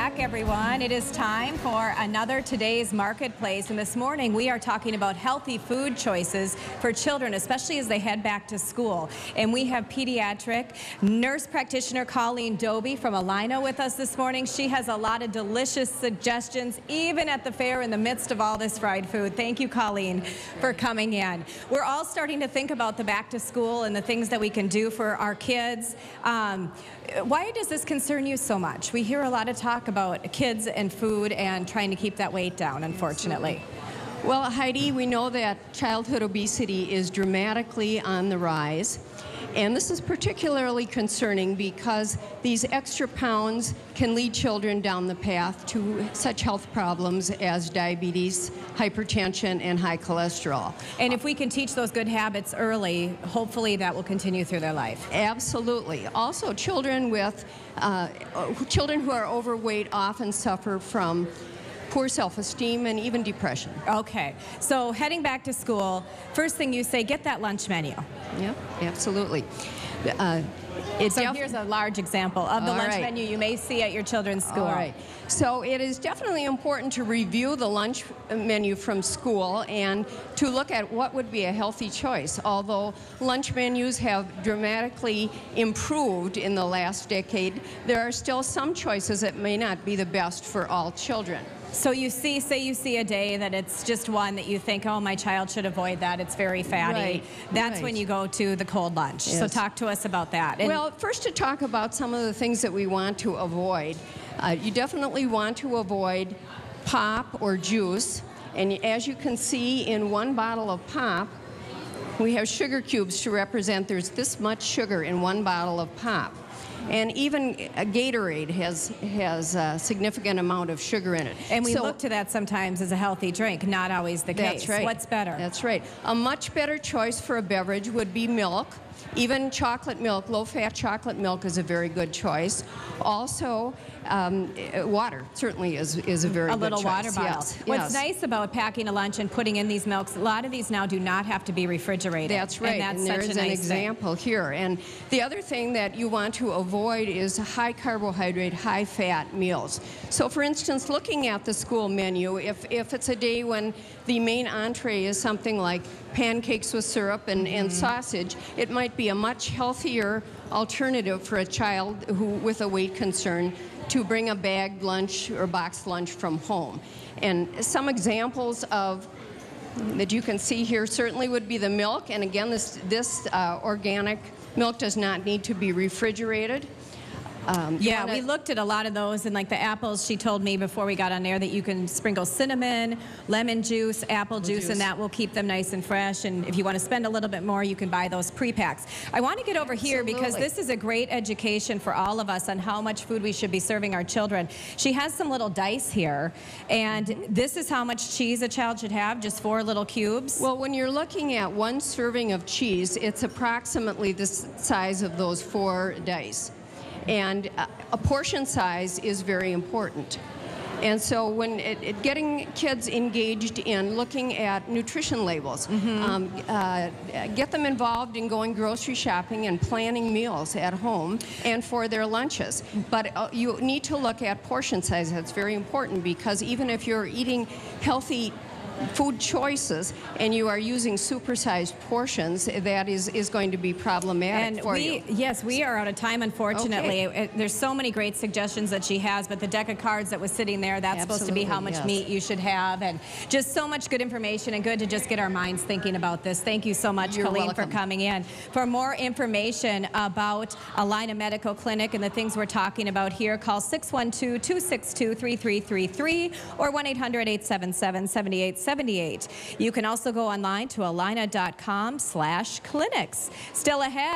back, everyone. It is time for another Today's Marketplace. And this morning, we are talking about healthy food choices for children, especially as they head back to school. And we have pediatric nurse practitioner Colleen Doby from Allina with us this morning. She has a lot of delicious suggestions, even at the fair in the midst of all this fried food. Thank you, Colleen, for coming in. We're all starting to think about the back to school and the things that we can do for our kids. Um, why does this concern you so much? We hear a lot of talk about kids and food and trying to keep that weight down, unfortunately. Well, Heidi, we know that childhood obesity is dramatically on the rise. And this is particularly concerning because these extra pounds can lead children down the path to such health problems as diabetes, hypertension, and high cholesterol. And if we can teach those good habits early, hopefully that will continue through their life. Absolutely. Also, children with uh, children who are overweight often suffer from poor self-esteem, and even depression. Okay, so heading back to school, first thing you say, get that lunch menu. Yep, absolutely. Uh, so here's a large example of the lunch right. menu you may see at your children's school. All right. So it is definitely important to review the lunch menu from school and to look at what would be a healthy choice. Although lunch menus have dramatically improved in the last decade, there are still some choices that may not be the best for all children. So you see, say you see a day that it's just one that you think, oh, my child should avoid that. It's very fatty. Right. That's right. when you go to the cold lunch. Yes. So talk to us about that. And well, first to talk about some of the things that we want to avoid. Uh, you definitely want to avoid pop or juice. And as you can see in one bottle of pop, we have sugar cubes to represent there's this much sugar in one bottle of pop. And even a Gatorade has has a significant amount of sugar in it. And we so, look to that sometimes as a healthy drink, not always the case. That's right. What's better? That's right. A much better choice for a beverage would be milk. Even chocolate milk, low-fat chocolate milk is a very good choice. Also, um, water certainly is, is a very a little choice. A little water bottle. Yes. What's yes. nice about packing a lunch and putting in these milks, a lot of these now do not have to be refrigerated. That's right. And that's and such there's a nice an example thing. here. And the other thing that you want to avoid is high carbohydrate, high fat meals. So for instance, looking at the school menu, if, if it's a day when the main entree is something like pancakes with syrup and, and mm -hmm. sausage, it might be a much healthier alternative for a child who with a weight concern to bring a bagged lunch or boxed lunch from home. And some examples of that you can see here certainly would be the milk. And again, this, this uh, organic milk does not need to be refrigerated. Um, yeah, wanna... we looked at a lot of those, and like the apples, she told me before we got on air that you can sprinkle cinnamon, lemon juice, apple juice, juice, and that will keep them nice and fresh. And if you want to spend a little bit more, you can buy those pre-packs. I want to get over here Absolutely. because this is a great education for all of us on how much food we should be serving our children. She has some little dice here, and mm-hmm. this is how much cheese a child should have, just four little cubes. Well, when you're looking at one serving of cheese, it's approximately the size of those four dice. And a portion size is very important. And so when it, it, getting kids engaged in looking at nutrition labels, mm -hmm. um, uh, get them involved in going grocery shopping and planning meals at home and for their lunches. But uh, you need to look at portion size. That's very important because even if you're eating healthy food choices and you are using supersized portions, that is, is going to be problematic and for we, you. Yes, we are out of time, unfortunately. Okay. There's so many great suggestions that she has, but the deck of cards that was sitting there, that's Absolutely, supposed to be how much yes. meat you should have, and just so much good information and good to just get our minds thinking about this. Thank you so much, You're Colleen, welcome. for coming in. For more information about Allina Medical Clinic and the things we're talking about here, call 612-262-3333 or 1-800-877-7877. 78. You can also go online to allina.com slash clinics. Still ahead.